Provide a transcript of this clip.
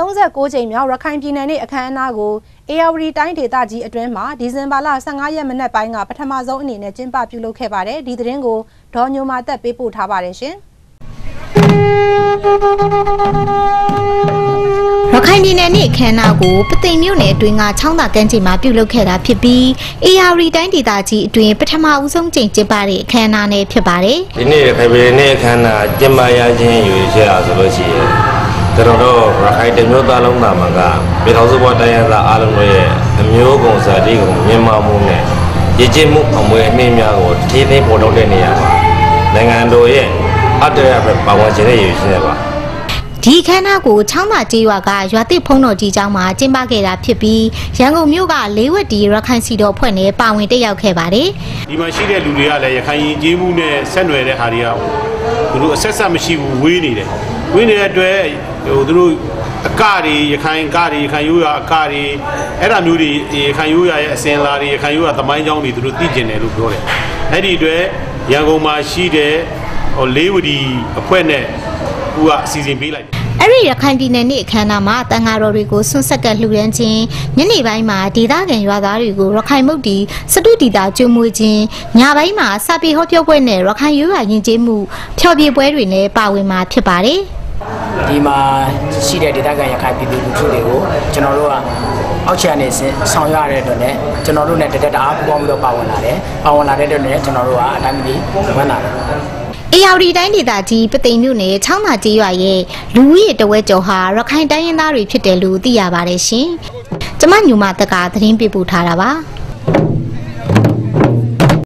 39ကြိမ်မြောက်ရခိုင်ပြည်နယ်နေ့အခမ်းအနားကို ARD တိုင်းဒေသကြီးအတွင်းမှာဒီဇင်ဘာလ15ရက်မနက်ပိုင်းကပထမဆုံးအနေနဲ့ကျင်းပပြုလုပ်ခဲ့ပါတယ်ဒီသတင်းကိုဒေါ်ညိုမာတက်ပေးပို့ထားပါတယ်ရှင်ရခိုင်ပြည်နယ်နေ့အခမ်းအနားကိုပသိမ်မြို့နယ်အတွင်းကချောင်းသာကမ်းခြေမှာပြုလုပ်ခဲ့တာဖြစ်ပြီး ARD တိုင်းဒေသကြီးအတွင်းပထမဦးဆုံးကြိမ်ကျင်းပတဲ့အခမ်းအနားနဲ့ဖြစ်ပါတယ်ဒီနေ့ရခိုင်ပြည်နယ်နေ့အခမ်းအနားကျင်းပရခြင်းယူရချက်အားဆိုလို့ရှိရင် ကျွန်တော်တို့ရခိုင်တမျိုးသားလုံးသားမှာကပြည်ထောင်စုဘဝတိုင်းရသားအားလုံးရဲ့အမျိုးကုန်စတိကိုမြင်မာမှုနဲ့ရည်ကျင့်မှုအမွေအနှစ်များကိုထိသိပေါ်ထုတ်တဲ့နေရာမှာနိုင်ငံတော်ရဲ့အတ္တရပဲပါဝင်ခြင်းနဲ့ရည်ရှိနေပါဒီခမ်းနားကိုချောင်းသာကျေးရွာကရွာသစ်ဖုံးတော်ကြီးကျောင်းမှာကျင်းပခဲ့တာဖြစ်ပြီးရန်ကုန်မြို့ကလေးဝက်တီရခိုင်စီတော်ဖွဲ့နဲ့ပါဝင်တက်ရောက်ခဲ့ပါတယ်။ဒီမှာရှိတဲ့လူတွေကလည်းရခိုင်ရင်ကျေးမှုနဲ့ဆက်နွယ်တဲ့ဟာတွေကသူတို့အဆက်ဆက်မရှိဘူးဝေးနေတယ်။ဝေးနေတဲ့အတွက် ဟိုသူတို့အကတွေရခိုင်ကတွေရခိုင်ရိုးရာအကတွေအဲ့ဒါမျိုးတွေရခိုင်ရိုးရာရဲ့အစင်လာတွေရခိုင်ရိုးရာသမိုင်းကြောင်းတွေသူတို့သိကျင်တယ်လို့ပြောတယ်။အဲ့ဒီအတွက်ရန်ကုန်မှာရှိတဲ့ဟိုလေးဝတီအဖွဲ့နဲ့ဦးကအစီအစဉ်ပေးလိုက်တယ်အဲ့ဒီရခိုင်ပြည်နယ်နေ့အခမ်းအနားမှာတန်ဃာတော်တွေကိုဆွန့်ဆက်ကလှူဒန်းခြင်းညနေပိုင်းမှာဒေသခံရွာသားတွေကိုရခိုင်မုတ်တီစတုတီတာကျွေးမွေးခြင်းညပိုင်းမှာစာပေဟောပြောပွဲနဲ့ရခိုင်ရိုးရာယဉ်ကျေးမှုဖျော်ဖြေပွဲတွေနဲ့ပါဝင်မှာဖြစ်ပါတယ် ဒီမှာရှိတဲ့ဒေသခံရခိုင်ပြည်သူလူထုတွေကိုကျွန်တော်တို့ကအောက်ခြေအနေနဲ့ဆောင်ရွက်ရတဲ့အတွက်လည်းကျွန်တော်တို့နဲ့တတက်တအားပူးပေါင်းပြီးတော့ပါဝင်လာတယ်။ပါဝင်လာတဲ့အတွက်လည်းကျွန်တော်တို့ကအတိုင်းပြည်ဝမ်းသာတယ်။အေယာဝတီတိုင်းဒေသကြီးပသိမ်မြို့နယ်ချောင်းသာကြီးရွာရဲ့လူဦးရေတဝက်ကျော်ဟာရခိုင်တိုင်းရင်းသားတွေဖြစ်တယ်လို့သိရပါတယ်ရှင်။ကျမညူမတက်ကသတင်းပေးပို့ထားတာပါ။